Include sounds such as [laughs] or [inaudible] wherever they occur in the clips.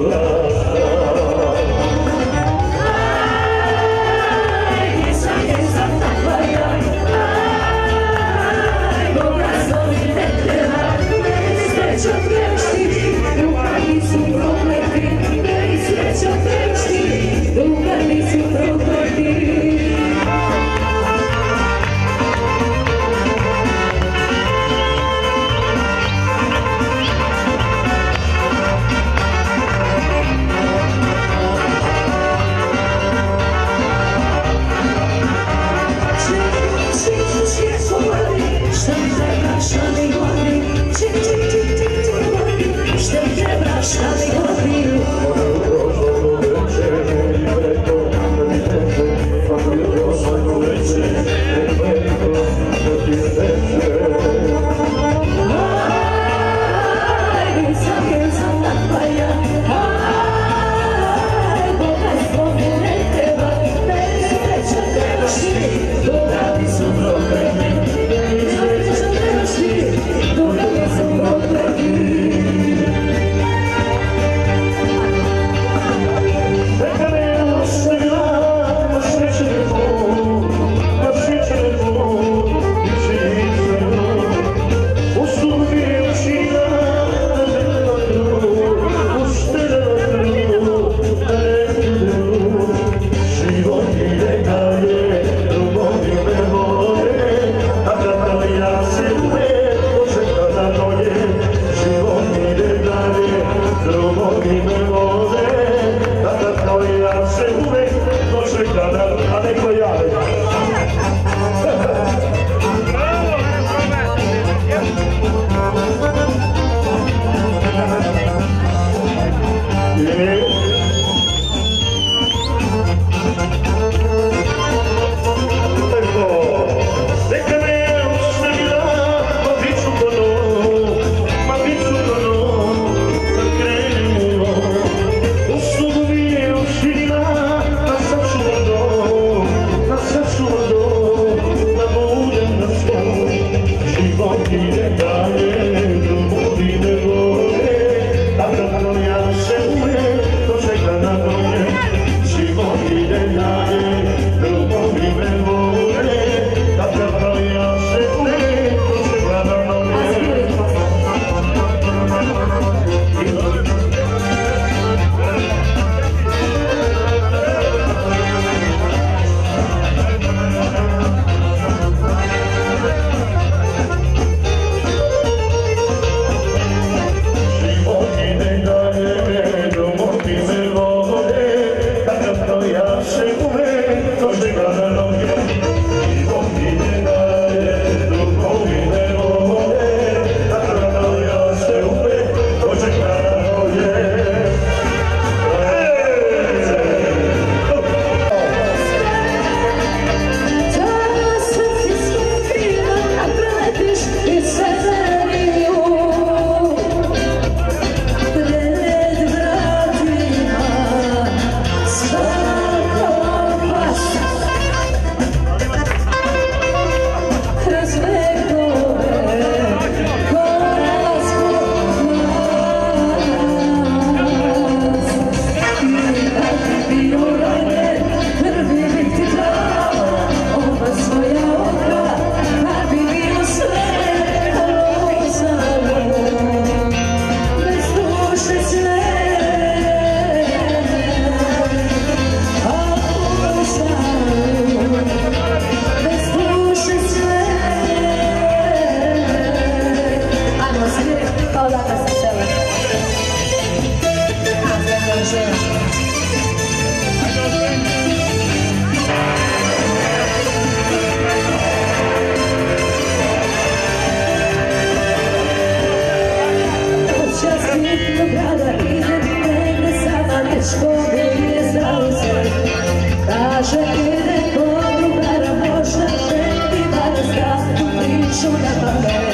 love. [laughs] shoulder.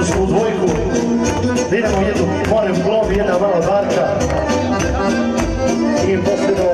Istočnu dvojku. Vidimo idemo jednu morem plovi, jedna mala barka. I posljedno